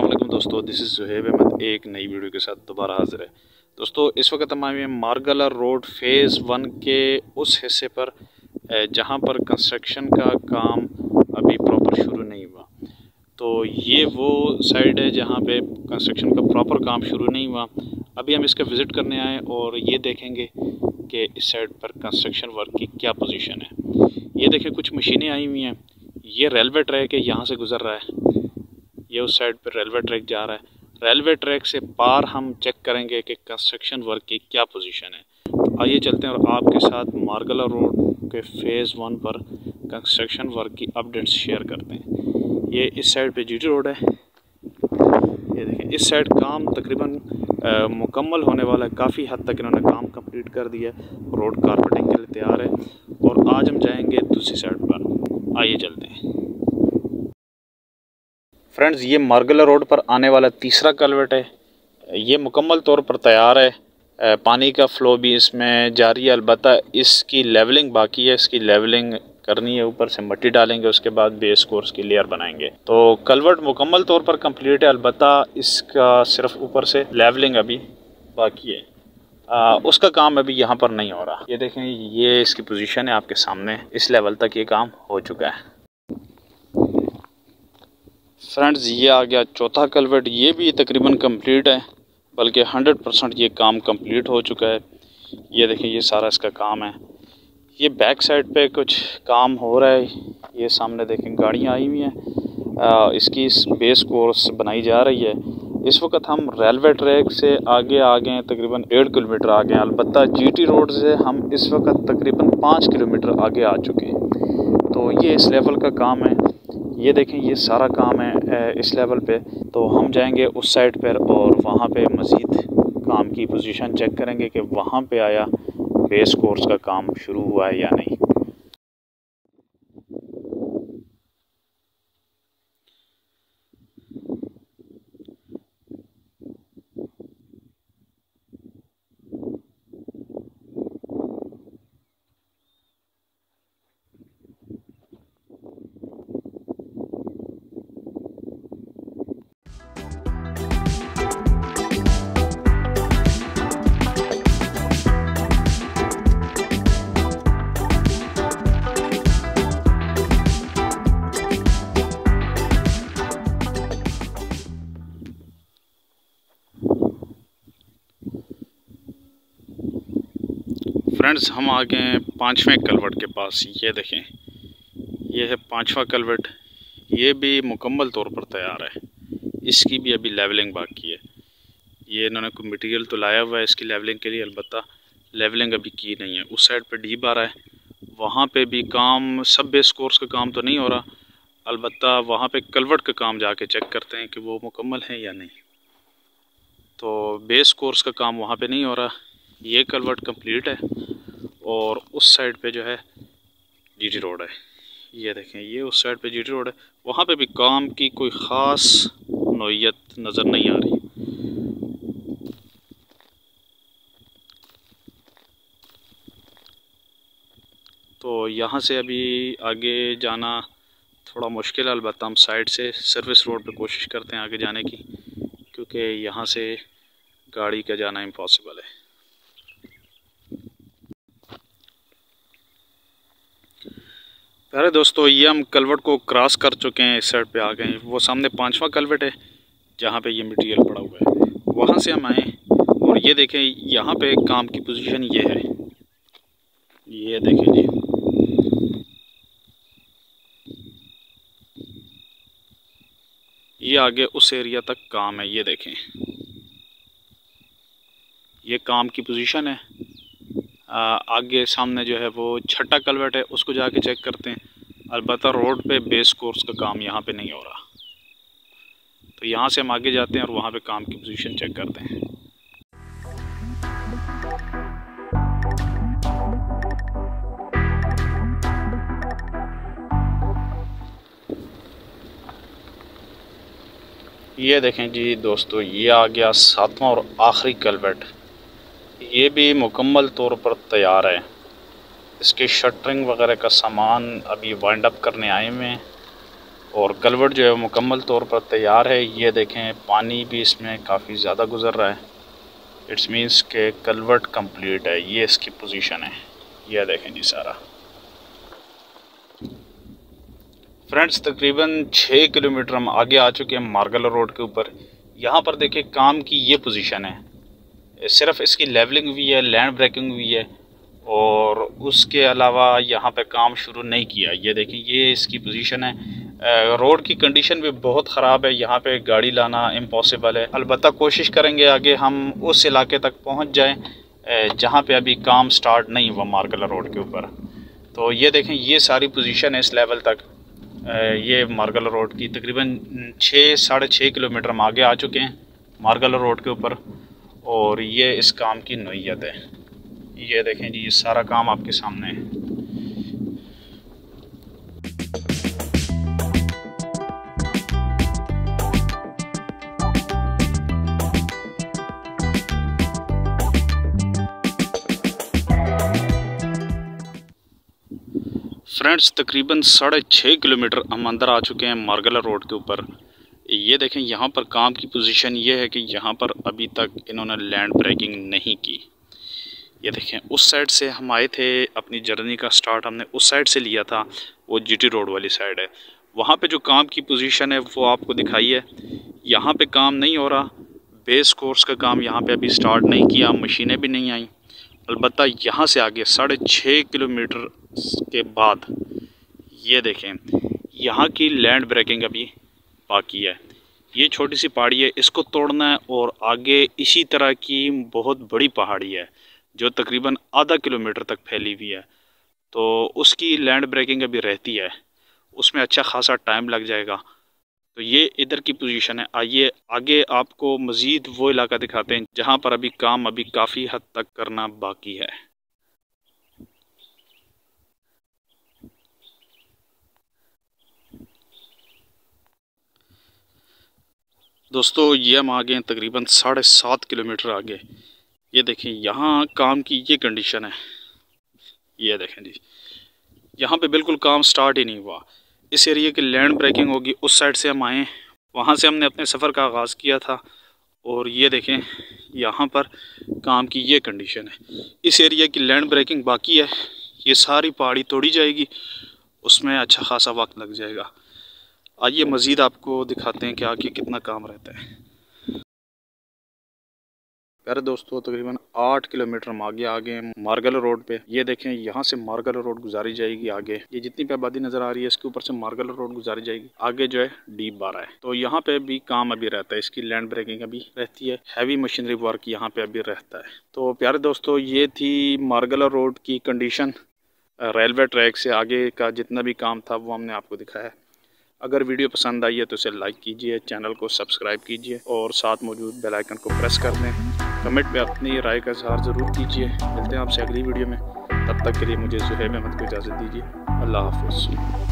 असलम दोस्तों this is Zuheb Ahmad एक नई वीडियो के साथ दोबारा हाजिर है। दोस्तों, इस वक्त हम आए मारगला रोड फ़ेज़ वन के उस हिस्से पर जहाँ पर कंस्ट्रक्शन का काम अभी प्रॉपर शुरू नहीं हुआ। तो ये वो साइड है जहाँ पे कंस्ट्रक्शन का प्रॉपर काम शुरू नहीं हुआ। अभी हम इसका विज़िट करने आए और ये देखेंगे कि इस साइड पर कंस्ट्रक्शन वर्क की क्या पोजीशन है। ये देखें कुछ मशीनें आई हुई हैं। ये रेलवे ट्रैक है यहाँ से गुज़र रहा है। ये उस साइड पर रेलवे ट्रैक जा रहा है। रेलवे ट्रैक से पार हम चेक करेंगे कि कंस्ट्रक्शन वर्क की क्या पोजीशन है। तो आइए चलते हैं और आपके साथ मार्गला रोड के फ़ेज़ वन पर कंस्ट्रक्शन वर्क की अपडेट्स शेयर करते हैं। ये इस साइड पे जीटी रोड है। ये देखें इस साइड काम तकरीबन मुकम्मल होने वाला है। काफ़ी हद तक इन्होंने काम कंप्लीट कर दिया रोड कारपेटिंग के लिए तैयार है। और आज हम जाएँगे दूसरी साइड पर। आइए चलते फ्रेंड्स ये मार्गला रोड पर आने वाला तीसरा कलवेट है। ये मुकम्मल तौर पर तैयार है। पानी का फ़्लो भी इसमें जारी है। अलबत् इसकी लेवलिंग बाकी है। इसकी लेवलिंग करनी है। ऊपर से मट्टी डालेंगे। उसके बाद बेस कोर्स की लेयर बनाएँगे। तो कलवर्ट मुकम्मल तौर पर कंप्लीट है। अलबत् इसका सिर्फ़ ऊपर से लेवलिंग अभी बाकी है। आ, उसका काम अभी यहाँ पर नहीं हो रहा। ये देखें ये इसकी पोजीशन है आपके सामने। इस लेवल तक ये काम हो चुका है। फ्रेंड्स, ये आ गया चौथा कलवेट। ये भी तकरीबन कंप्लीट है, बल्कि हंड्रेड परसेंट ये काम कंप्लीट हो चुका है। ये देखें ये सारा इसका काम है। ये बैक साइड पे कुछ काम हो रहा है। ये सामने देखें, गाड़ियाँ आई हुई हैं। इसकी इस बेस कोर्स बनाई जा रही है। इस वक्त हम रेलवे ट्रैक से आगे आ गए हैं, तकरीबन डेढ़ किलोमीटर आ गए हैं। अलबत्ता जीटी रोड से हम इस वक्त तकरीबन पाँच किलोमीटर आगे आ चुके हैं। तो ये इस लेवल का काम है। ये देखें, ये सारा काम है इस लेवल पे। तो हम जाएँगे उस साइड पर और वहाँ पे मज़ीद काम की पोजीशन चेक करेंगे कि वहाँ पे आया बेस कोर्स का काम शुरू हुआ है या नहीं। फ्रेंड्स, हम आ गए हैं पाँचवें कलवट के पास। ये देखें, ये है पाँचवा कलवट। ये भी मुकम्मल तौर पर तैयार है। इसकी भी अभी लेवलिंग बाकी है। ये इन्होंने कोई मटेरियल तो लाया हुआ है इसकी लेवलिंग के लिए, अलबत्ता लेवलिंग अभी की नहीं है। उस साइड पर डीप आ रहा है। वहाँ पे भी काम सब बेस कोर्स का काम तो नहीं हो रहा। अलबत्ता वहाँ पे कलवट का काम जाके चेक करते हैं कि वो मुकम्मल है या नहीं। तो बेस कोर्स का काम वहाँ पे नहीं हो रहा। ये कलवट कंप्लीट है। और उस साइड पे जो है जीटी रोड है। ये देखें, ये उस साइड पे जीटी रोड है। वहाँ पे भी काम की कोई ख़ास नोयत नज़र नहीं आ रही। तो यहाँ से अभी आगे जाना थोड़ा मुश्किल है, अलबत्ता हम साइड से सर्विस रोड पे कोशिश करते हैं आगे जाने की, क्योंकि यहाँ से गाड़ी का जाना इम्पॉसिबल है। प्यारे दोस्तों, ये हम कलवट को क्रॉस कर चुके हैं, इस साइड पे आ गए हैं। वो सामने पांचवा कलवट है, जहाँ पे ये मटेरियल पड़ा हुआ है। वहाँ से हम आए और ये देखें, यहाँ पे काम की पोजीशन ये है। ये देखें जी। ये आगे उस एरिया तक काम है, ये देखें। ये काम की पोजीशन है। आगे सामने जो है वो छठा कलवेट है, उसको जाके चेक करते हैं। अलबत् रोड पे बेस कोर्स का काम यहाँ पे नहीं हो रहा। तो यहाँ से हम आगे जाते हैं और वहाँ पे काम की पोजीशन चेक करते हैं। ये देखें जी दोस्तों, ये आ गया सातवां और आखिरी कलवेट। ये भी मुकम्मल तौर पर तैयार है। इसकी शटरिंग वगैरह का सामान अभी वाइंड अप करने आए हुए हैं और कलवट जो है मुकम्मल तौर पर तैयार है। ये देखें, पानी भी इसमें काफ़ी ज़्यादा गुज़र रहा है। इट्स मीन्स के कलवट कंप्लीट है। ये इसकी पोजीशन है। ये देखें जी सारा। फ्रेंड्स तकरीबन छः किलोमीटर हम आगे आ चुके हैं मार्गल रोड के ऊपर। यहाँ पर देखें, काम की ये पोजीशन है। सिर्फ़ इसकी लेवलिंग हुई है, लैंड ब्रेकिंग हुई है, और उसके अलावा यहाँ पे काम शुरू नहीं किया। ये देखें ये इसकी पोजीशन है। रोड की कंडीशन भी बहुत ख़राब है। यहाँ पे गाड़ी लाना इम्पॉसिबल है। अलबत् कोशिश करेंगे आगे हम उस इलाके तक पहुँच जाएँ जहाँ पे अभी काम स्टार्ट नहीं हुआ मार्गला रोड के ऊपर। तो ये देखें, ये सारी पोजीशन है इस लेवल तक। ये मार्गल रोड की तकरीबन छः, साढ़े छः किलोमीटर हम आगे आ चुके हैं मार्गल रोड के ऊपर। और ये इस काम की नोयत है। ये देखें जी, ये सारा काम आपके सामने है। फ्रेंड्स, तकरीबन साढ़े छः किलोमीटर हम अंदर आ चुके हैं मार्गला रोड के ऊपर। ये देखें, यहाँ पर काम की पोजीशन ये है कि यहाँ पर अभी तक इन्होंने लैंड ब्रेकिंग नहीं की। ये देखें, उस साइड से हम आए थे, अपनी जर्नी का स्टार्ट हमने उस साइड से लिया था, वो जीटी रोड वाली साइड है। वहाँ पे जो काम की पोजीशन है, वो आपको दिखाई है। यहाँ पे काम नहीं हो रहा बेस कोर्स का काम यहाँ पे अभी स्टार्ट नहीं किया, मशीनें भी नहीं आई। अलबत् यहाँ से आगे साढ़े छः किलोमीटर के बाद, ये देखें, यहाँ की लैंड ब्रेकिंग अभी बाकी है। ये छोटी सी पहाड़ी है, इसको तोड़ना है और आगे इसी तरह की बहुत बड़ी पहाड़ी है, जो तकरीबन आधा किलोमीटर तक फैली हुई है। तो उसकी लैंड ब्रेकिंग अभी रहती है, उसमें अच्छा खासा टाइम लग जाएगा। तो ये इधर की पोजीशन है। आइए, आगे आपको मज़ीद वो इलाका दिखाते हैं, जहाँ पर अभी काम अभी काफ़ी हद तक करना बाकी है। दोस्तों, ये हम आ गए हैं तकरीबन साढ़े सात किलोमीटर आगे। ये देखें, यहाँ काम की ये कंडीशन है। ये देखें जी। यहाँ पे बिल्कुल काम स्टार्ट ही नहीं हुआ। इस एरिए की लैंड ब्रेकिंग होगी, उस साइड से हम आए। वहाँ से हमने अपने सफ़र का आगाज़ किया था। और ये देखें, यहाँ पर काम की ये कंडीशन है। इस एरिया की लैंड ब्रेकिंग बाकी है। ये सारी पहाड़ी तोड़ी जाएगी। उसमें अच्छा खासा वक्त लग जाएगा। आइए मज़ीद आपको दिखाते हैं कि आगे कितना काम रहता है। प्यारे दोस्तों, तकरीबन आठ किलोमीटर हम आगे आ गए मार्गल रोड पे। ये देखें, यहाँ से मार्गल रोड गुजारी जाएगी आगे। ये जितनी पे आबादी नज़र आ रही है, इसके ऊपर से मार्गल रोड गुजारी जाएगी। आगे जो है, डीप बारह है। तो यहाँ पे भी काम अभी रहता है, इसकी लैंड ब्रेकिंग अभी रहती है। हैवी मशीनरी वर्क यहाँ पे अभी रहता है। तो प्यारे दोस्तों, ये थी मार्गल रोड की कंडीशन रेलवे ट्रैक से आगे का जितना भी काम था, वो हमने आपको दिखाया अगर वीडियो पसंद आई है तो इसे लाइक कीजिए, चैनल को सब्सक्राइब कीजिए और साथ मौजूद बेल आइकन को प्रेस कर दें। कमेंट में अपनी राय का इजहार ज़रूर कीजिए। मिलते हैं आपसे अगली वीडियो में। तब तक के लिए मुझे सुहेब अहमद को इजाज़त दीजिए। अल्लाह हाफिज़।